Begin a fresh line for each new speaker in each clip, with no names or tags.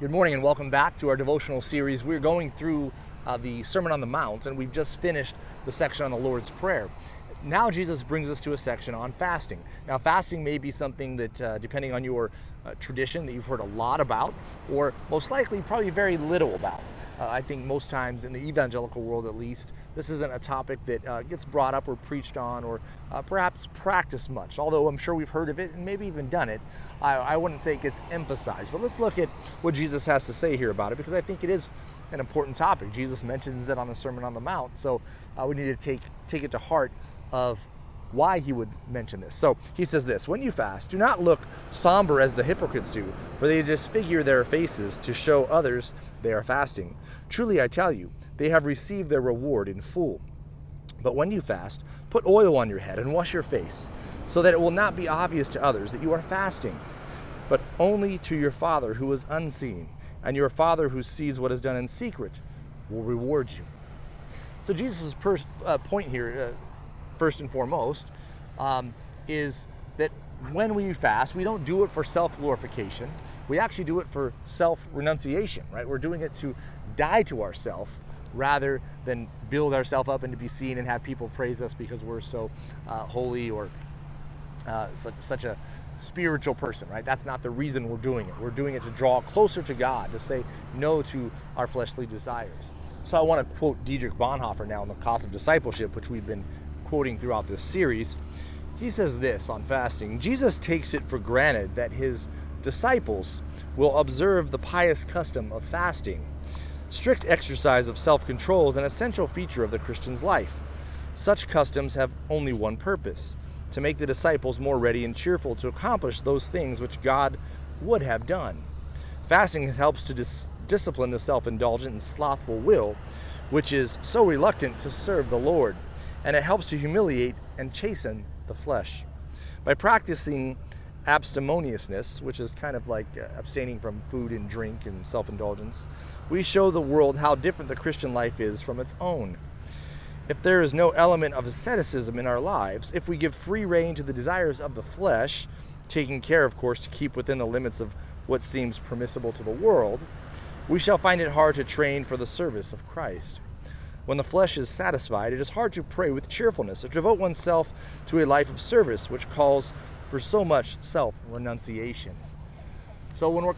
Good morning and welcome back to our devotional series. We're going through uh, the Sermon on the Mount and we've just finished the section on the Lord's Prayer. Now, Jesus brings us to a section on fasting. Now, fasting may be something that, uh, depending on your uh, tradition, that you've heard a lot about, or most likely, probably very little about. Uh, I think most times in the evangelical world, at least, this isn't a topic that uh, gets brought up or preached on or uh, perhaps practiced much. Although I'm sure we've heard of it and maybe even done it, I, I wouldn't say it gets emphasized. But let's look at what Jesus has to say here about it because I think it is an important topic. Jesus mentions it on the Sermon on the Mount, so uh, we need to take take it to heart of why he would mention this. So he says this When you fast, do not look somber as the hypocrites do, for they disfigure their faces to show others they are fasting. Truly, I tell you, they have received their reward in full. But when you fast, put oil on your head and wash your face, so that it will not be obvious to others that you are fasting, but only to your Father who is unseen, and your Father who sees what is done in secret will reward you. So Jesus' uh, point here, uh, first and foremost, um, is that when we fast, we don't do it for self glorification. We actually do it for self renunciation, right? We're doing it to die to ourselves rather than build ourselves up and to be seen and have people praise us because we're so uh, holy or uh, such, such a spiritual person, right? That's not the reason we're doing it. We're doing it to draw closer to God, to say no to our fleshly desires. So I want to quote Dietrich Bonhoeffer now in The Cost of Discipleship, which we've been quoting throughout this series. He says this on fasting Jesus takes it for granted that his disciples will observe the pious custom of fasting. Strict exercise of self control is an essential feature of the Christian's life. Such customs have only one purpose to make the disciples more ready and cheerful to accomplish those things which God would have done. Fasting helps to dis- discipline the self indulgent and slothful will, which is so reluctant to serve the Lord and it helps to humiliate and chasten the flesh. By practicing abstemiousness, which is kind of like uh, abstaining from food and drink and self indulgence, we show the world how different the Christian life is from its own. If there is no element of asceticism in our lives, if we give free rein to the desires of the flesh, taking care, of course, to keep within the limits of what seems permissible to the world, we shall find it hard to train for the service of Christ. When the flesh is satisfied, it is hard to pray with cheerfulness, to devote oneself to a life of service, which calls for so much self renunciation. So, when we're,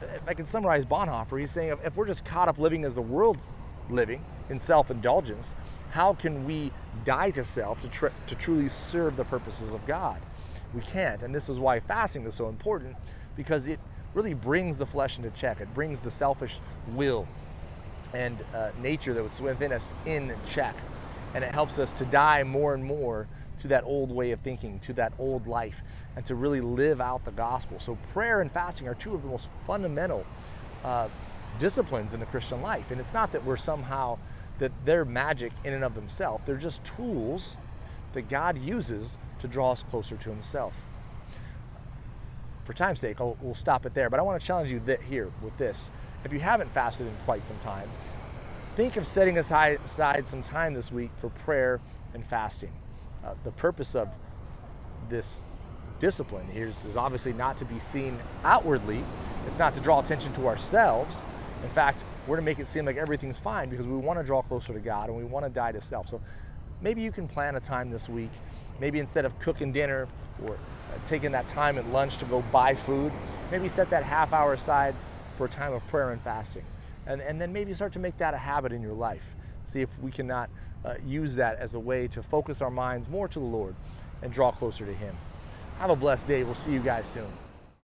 if I can summarize Bonhoeffer, he's saying if we're just caught up living as the world's living in self indulgence, how can we die to self to, tr- to truly serve the purposes of God? We can't. And this is why fasting is so important because it really brings the flesh into check, it brings the selfish will and uh, nature that was within us in check. And it helps us to die more and more to that old way of thinking, to that old life, and to really live out the gospel. So, prayer and fasting are two of the most fundamental uh, disciplines in the Christian life. And it's not that we're somehow, that they're magic in and of themselves, they're just tools that God uses to draw us closer to Himself. For time's sake, I'll, we'll stop it there, but I want to challenge you that here with this if you haven't fasted in quite some time, think of setting aside, some time this week for prayer and fasting. Uh, the purpose of this discipline here is, is obviously not to be seen outwardly, it's not to draw attention to ourselves. In fact, we're to make it seem like everything's fine because we want to draw closer to God and we want to die to self. So maybe you can plan a time this week. Maybe instead of cooking dinner or uh, taking that time at lunch to go buy food, maybe set that half hour aside for a time of prayer and fasting. And, and then maybe start to make that a habit in your life. See if we cannot uh, use that as a way to focus our minds more to the Lord and draw closer to Him. Have a blessed day. We'll see you guys soon.